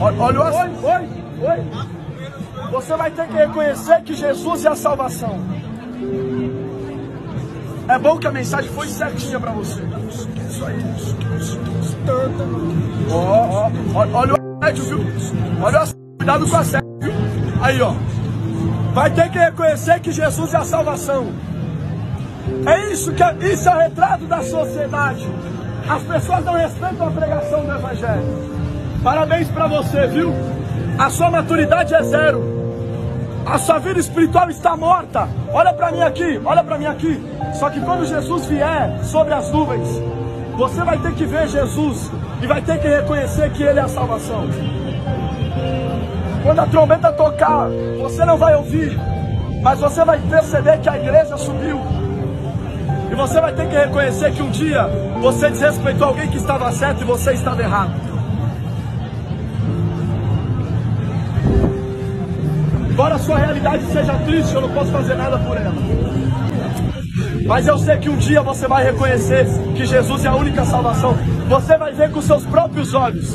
Olha o Oi, oi, oi. Você vai ter que reconhecer que Jesus é a salvação. É bom que a mensagem foi certinha para você. Olha o assédio? Olha cuidado com o assédio? Aí, ó. Vai ter que reconhecer que Jesus é a salvação. É isso que é, isso é o retrato da sociedade. As pessoas não respeitam a pregação do Evangelho. Parabéns para você, viu? A sua maturidade é zero. A sua vida espiritual está morta. Olha para mim aqui, olha para mim aqui. Só que quando Jesus vier sobre as nuvens, você vai ter que ver Jesus e vai ter que reconhecer que Ele é a salvação. Quando a trombeta tocar, você não vai ouvir, mas você vai perceber que a igreja subiu. E você vai ter que reconhecer que um dia você desrespeitou alguém que estava certo e você estava errado. Embora a sua realidade seja triste, eu não posso fazer nada por ela. Mas eu sei que um dia você vai reconhecer que Jesus é a única salvação. Você vai ver com seus próprios olhos.